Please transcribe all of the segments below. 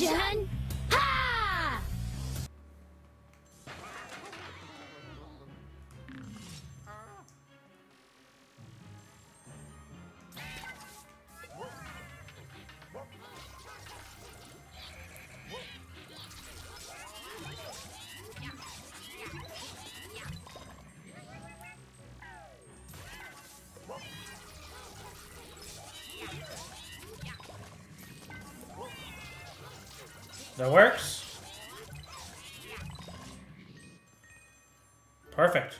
Jun! That works. Perfect.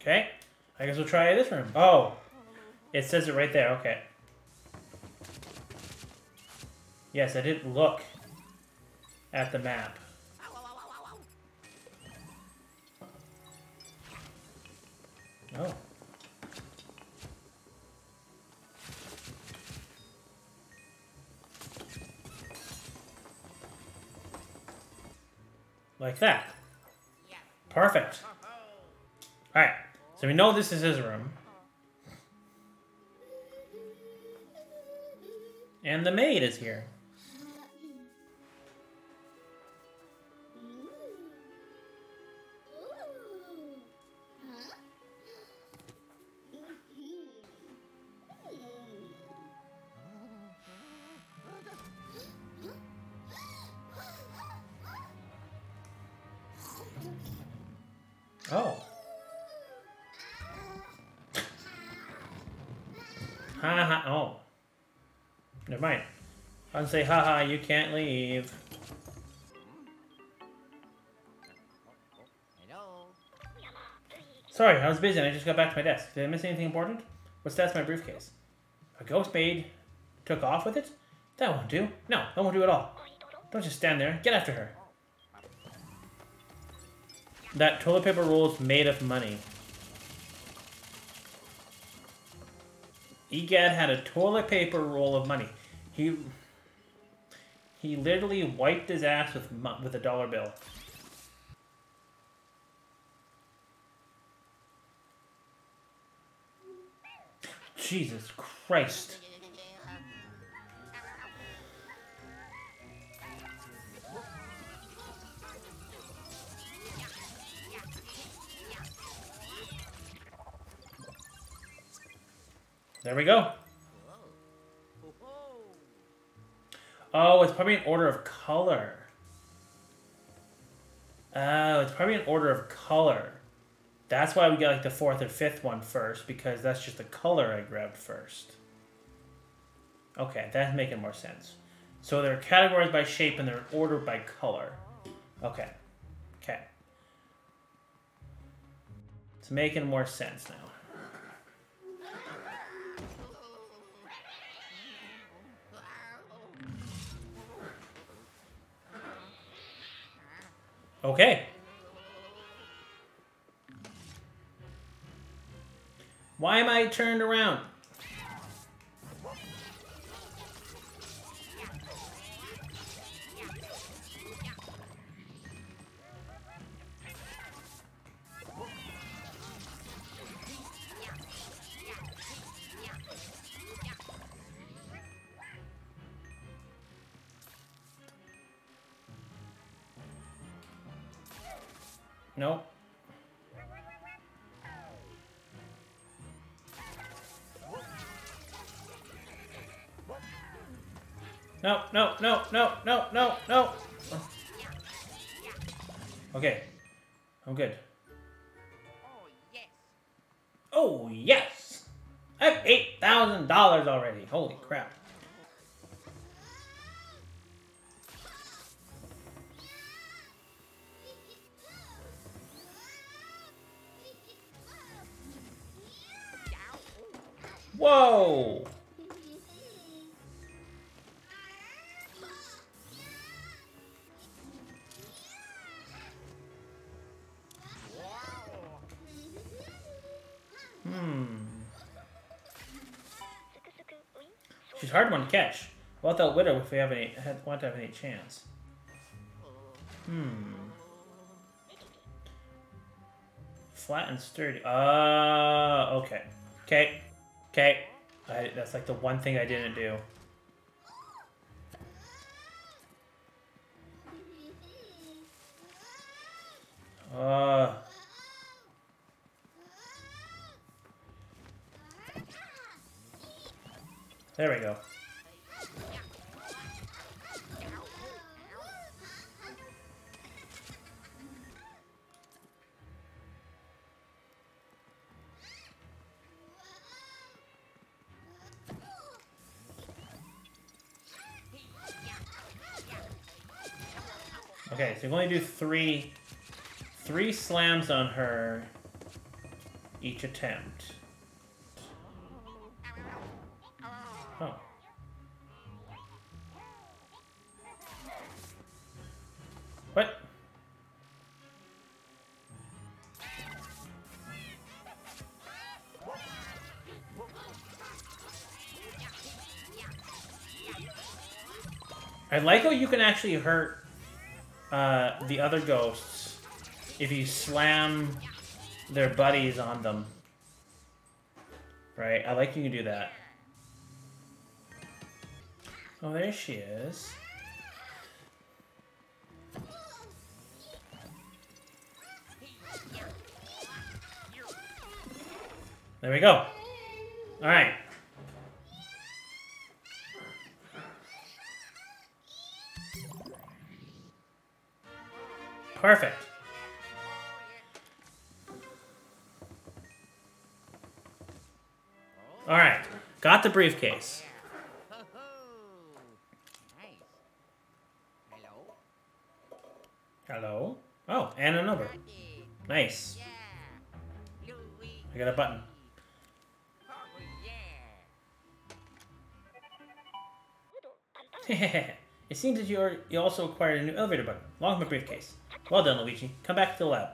Okay. I guess we'll try this room. Oh. It says it right there. Okay. Yes, I did look at the map. Oh. Like that. Perfect. Alright, so we know this is his room. And the maid is here. Oh. Ha ha. Oh. Never mind. I'll say, haha, you can't leave. Sorry, I was busy and I just got back to my desk. Did I miss anything important? What's that's my briefcase? A ghost maid took off with it? That won't do. No, that won't do at all. Don't just stand there. Get after her. That toilet paper roll is made of money. Egad had a toilet paper roll of money. He he literally wiped his ass with with a dollar bill. Jesus Christ. There we go. Oh, it's probably an order of color. Oh, it's probably an order of color. That's why we got like the fourth or fifth one first, because that's just the color I grabbed first. Okay, that's making more sense. So they're categorized by shape and they're ordered by color. Okay. Okay. It's making more sense now. Okay. Why am I turned around? No, no, no, no, no, no, no. Okay. I'm good. Oh, yes! I have $8,000 already. Holy crap. Whoa! Hmm. She's hard one to catch. Well, without Widow, if we have any, want to have any chance. Hmm. Flat and sturdy. Uh, okay. Okay. Okay. I, that's like the one thing I didn't do. Uh. There we go. Okay, so we only do three, three slams on her each attempt. Oh. What? I like how you can actually hurt uh, the other ghosts if you slam their buddies on them. Right? I like you can do that. Oh, there she is. There we go. All right. Perfect. All right. Got the briefcase. Hello? Hello. Oh, and a number. Nice. I got a button. It seems that you are, you also acquired a new elevator button, along with my briefcase. Well done, Luigi. Come back to the lab.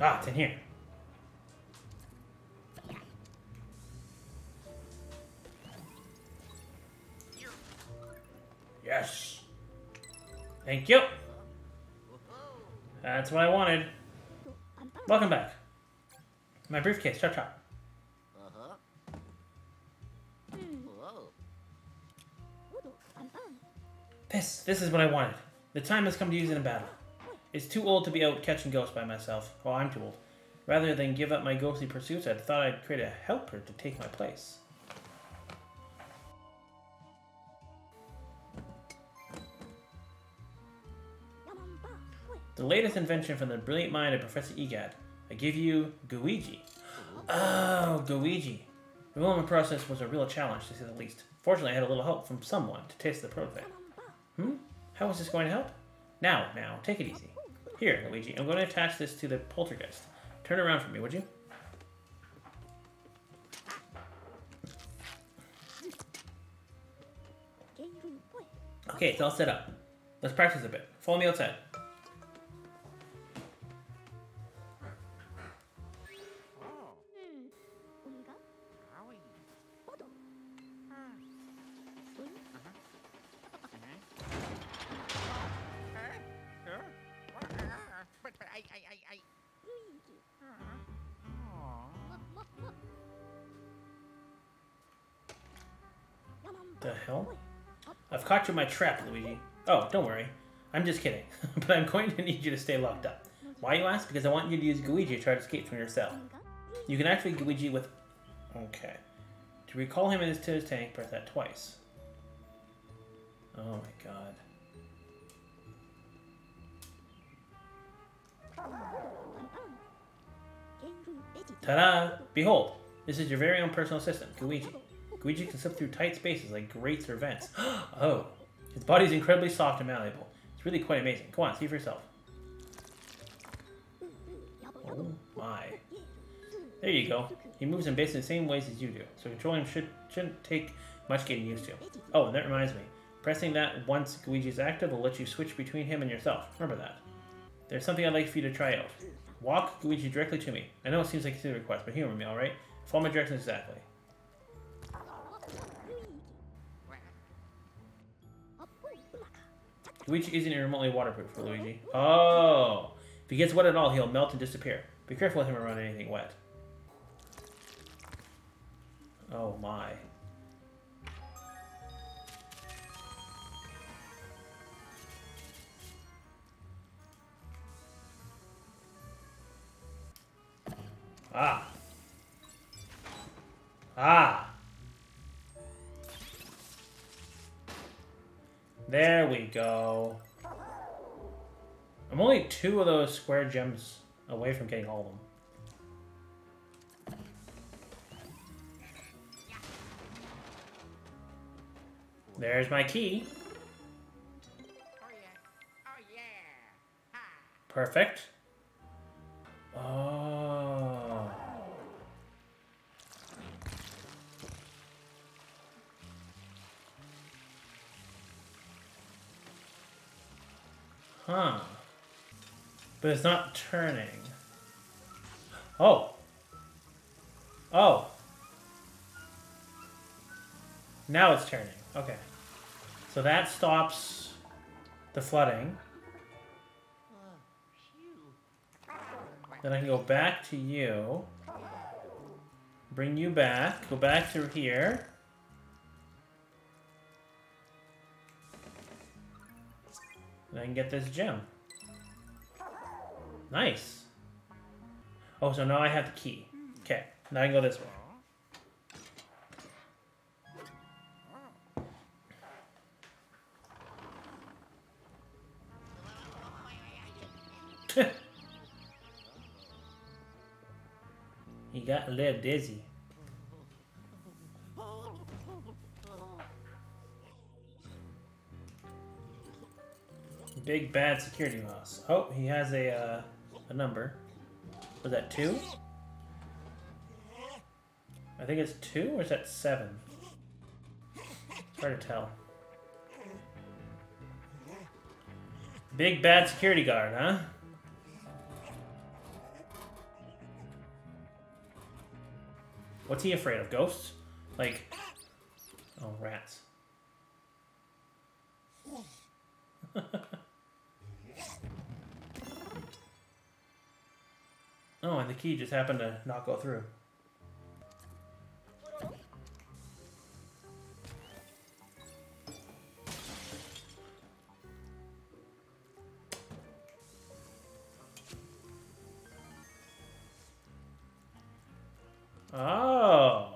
Ah, it's in here. Yes. Thank you. That's what I wanted. Welcome back. My briefcase. Chop chop. This, this is what I wanted. The time has come to use it in a battle. It's too old to be out catching ghosts by myself. Well, I'm too old. Rather than give up my ghostly pursuits, I thought I'd create a helper to take my place. The latest invention from the brilliant mind of Professor Egad. I give you Gooigi. Oh, Gooigi. The development process was a real challenge, to say the least. Fortunately, I had a little help from someone to test the prototype. Hmm? How is this going to help? Now, now, take it easy. Here, Luigi, I'm going to attach this to the poltergeist. Turn around for me, would you? Okay, it's all set up. Let's practice a bit. Follow me outside. The hell? I've caught you in my trap, Luigi. Oh, don't worry. I'm just kidding. but I'm going to need you to stay locked up. Why, you ask? Because I want you to use Gooigi to try to escape from your cell. You can activate Gooigi with... Okay. To recall him into his tank, press that twice. Oh my god. Ta-da! Behold, this is your very own personal assistant, Gooigi. Gooigi can slip through tight spaces like grates or vents. oh, his body is incredibly soft and malleable. It's really quite amazing. Go on, see for yourself. Oh my. There you go. He moves in basically the same ways as you do, so controlling him should, shouldn't take much getting used to. Oh, and that reminds me. Pressing that once Gooigi is active will let you switch between him and yourself. Remember that. There's something I'd like for you to try out. Walk Gooigi directly to me. I know it seems like a silly request, but humor me, alright? Follow my directions exactly. Which isn't remotely waterproof for Luigi. Oh! If he gets wet at all, he'll melt and disappear. Be careful with him around anything wet. Oh my. Ah. Ah. There we go. I'm only two of those square gems away from getting all of them. There's my key. Oh yeah. Oh. Perfect. Oh. Huh. But it's not turning. Oh. Oh. Now it's turning. Okay. So that stops the flooding. Then I can go back to you. Bring you back. Go back through here. And I can get this gem. Nice. Oh, so now I have the key. Okay, now I can go this way. he got a little dizzy. Big bad security boss. Oh, he has a uh, a number. Was that two? I think it's two, or is that seven? It's hard to tell. Big bad security guard, huh? What's he afraid of? Ghosts? Like, oh, rats. Oh, and the key just happened to not go through. Oh.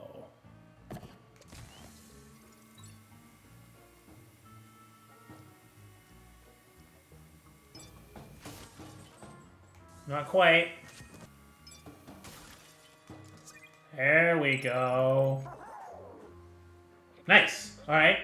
Not quite. There we go. Nice. All right.